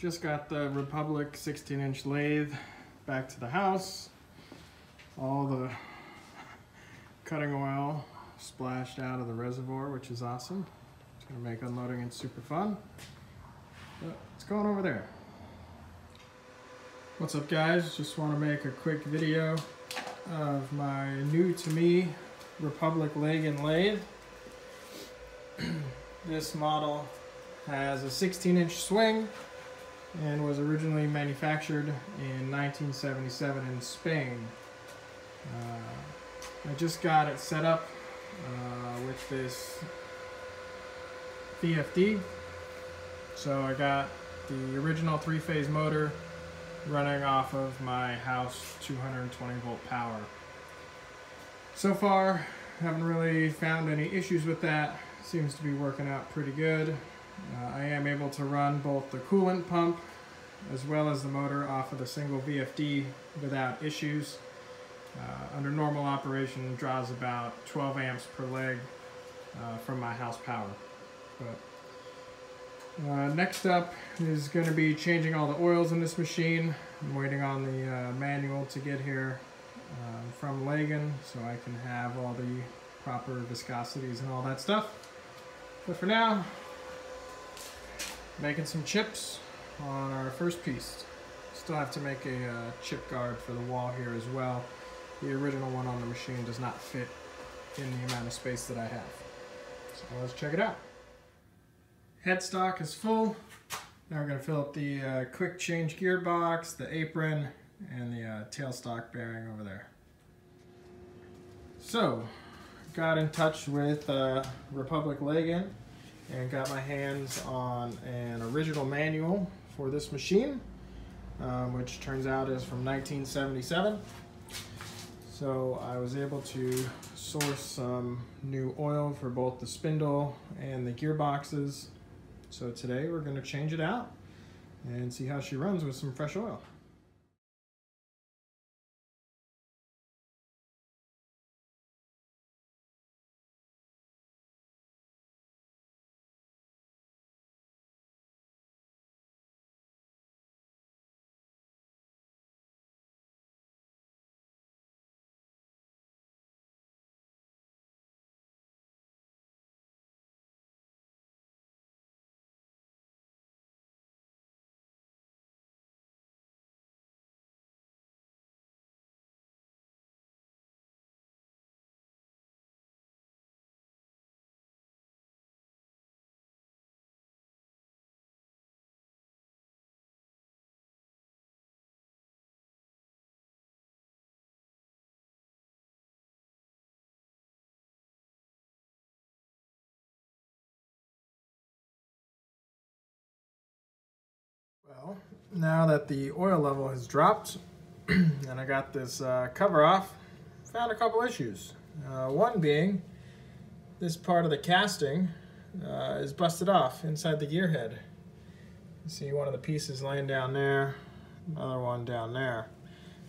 just got the Republic 16 inch lathe back to the house. All the cutting oil splashed out of the reservoir, which is awesome. It's gonna make unloading it super fun. But it's going over there. What's up guys? Just wanna make a quick video of my new to me Republic Lagun lathe. this model has a 16 inch swing and was originally manufactured in 1977 in Spain. Uh, I just got it set up uh, with this VFD. So I got the original three-phase motor running off of my house 220 volt power. So far, haven't really found any issues with that. Seems to be working out pretty good. Uh, I am able to run both the coolant pump as well as the motor off of the single VFD without issues. Uh, under normal operation it draws about 12 amps per leg uh, from my house power. But uh, next up is going to be changing all the oils in this machine. I'm waiting on the uh, manual to get here um, from Lagun so I can have all the proper viscosities and all that stuff. But for now, making some chips on our first piece. Still have to make a uh, chip guard for the wall here as well. The original one on the machine does not fit in the amount of space that I have. So let's check it out. Headstock is full. Now we're going to fill up the uh, quick change gearbox, the apron, and the uh, tailstock bearing over there. So, got in touch with uh, Republic Lagun and got my hands on an original manual for this machine, um, which turns out is from 1977. So I was able to source some new oil for both the spindle and the gearboxes. So today we're going to change it out and see how she runs with some fresh oil. Now that the oil level has dropped and I got this uh, cover off, found a couple issues. Uh, one being this part of the casting uh, is busted off inside the gear head. You see one of the pieces laying down there, another one down there.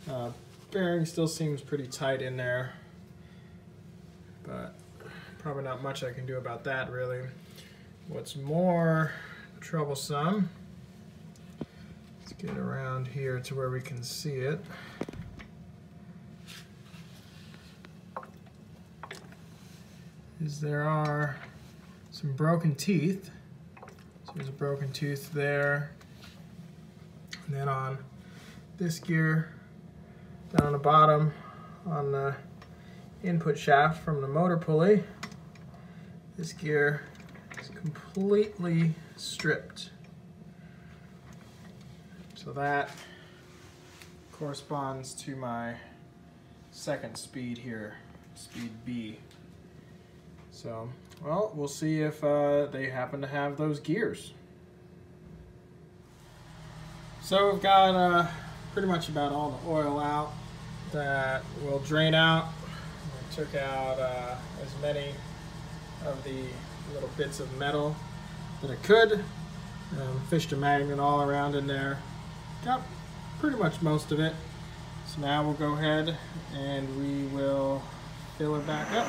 Uh, bearing still seems pretty tight in there, but probably not much I can do about that really. What's more troublesome get around here to where we can see it. Is there are some broken teeth. So there's a broken tooth there. And then on this gear, down on the bottom, on the input shaft from the motor pulley, this gear is completely stripped. So that corresponds to my second speed here, speed B. So, well, we'll see if uh, they happen to have those gears. So we've got uh, pretty much about all the oil out that will drain out. I took out uh, as many of the little bits of metal that I could. Um, fished a magnet all around in there got pretty much most of it. So now we'll go ahead and we will fill it back up.